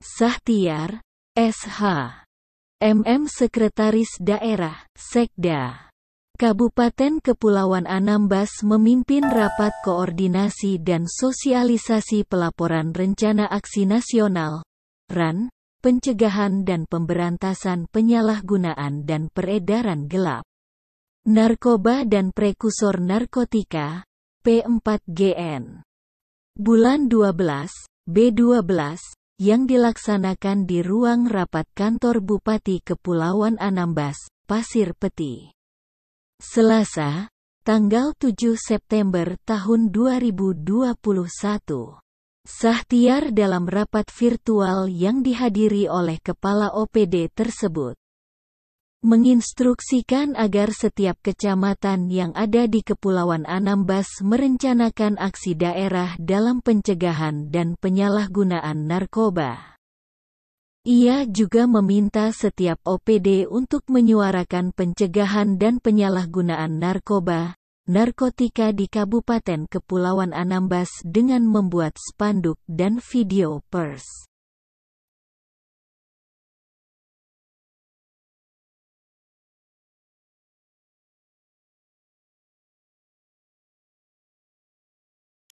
Sahtiar, SH. MM Sekretaris Daerah, Sekda. Kabupaten Kepulauan Anambas memimpin rapat koordinasi dan sosialisasi pelaporan Rencana Aksi Nasional, RAN, pencegahan dan pemberantasan penyalahgunaan dan peredaran gelap. Narkoba dan prekursor narkotika, P4GN. Bulan 12, B12, yang dilaksanakan di ruang rapat kantor Bupati Kepulauan Anambas, Pasir Peti. Selasa, tanggal 7 September tahun 2021. Sahtiar dalam rapat virtual yang dihadiri oleh Kepala OPD tersebut menginstruksikan agar setiap kecamatan yang ada di Kepulauan Anambas merencanakan aksi daerah dalam pencegahan dan penyalahgunaan narkoba. Ia juga meminta setiap OPD untuk menyuarakan pencegahan dan penyalahgunaan narkoba, narkotika di Kabupaten Kepulauan Anambas dengan membuat spanduk dan video pers.